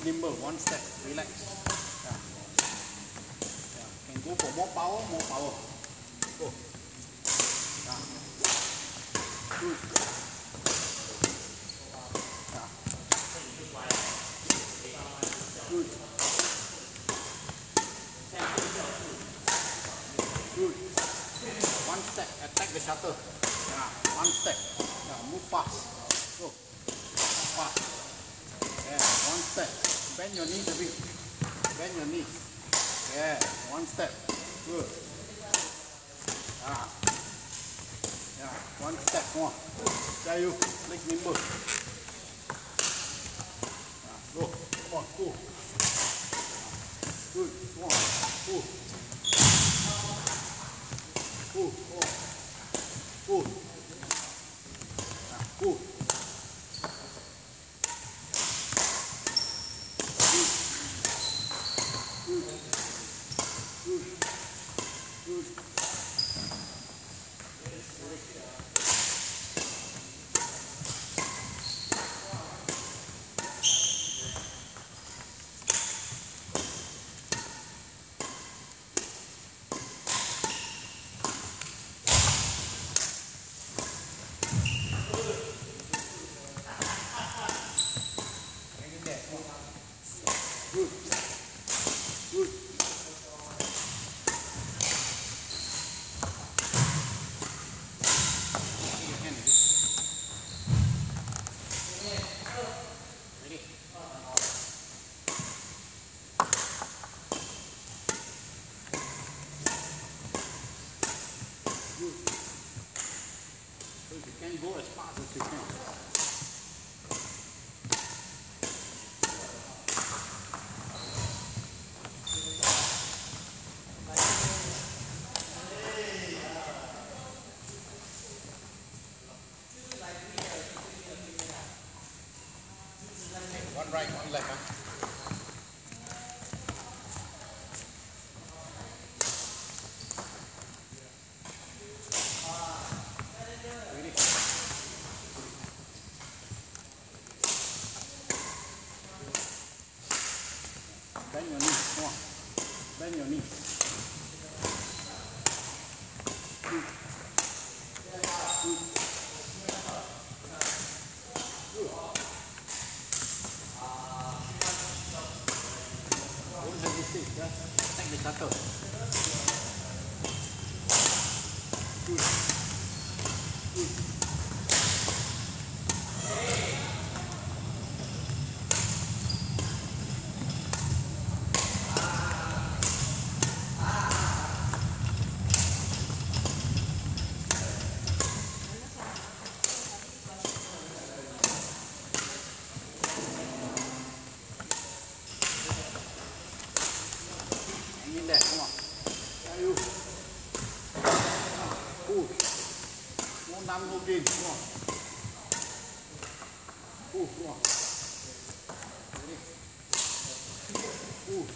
nimble, one step, relax. Yeah. Yeah. Can go for more power, more power. Go. À. Yeah. Good. Good. Good. One step, attack the shutter, Yeah. One step. Yeah. Move fast. Oh. Go. Fast. Yeah. One step. Bend your knees a bit. Bend your knees. Yeah. One step. Good. Yeah. Yeah. One step more. There you. Leg nimble. Yeah. Go. Come on. Go. Good. Come on. Go. Go. On. Go. Yeah. Go. As as can. One right, one left. Huh? Nyoni, dele, pronto. Uh, pronto. Uh.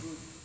Good.